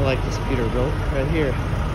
I like this Peterbilt right here.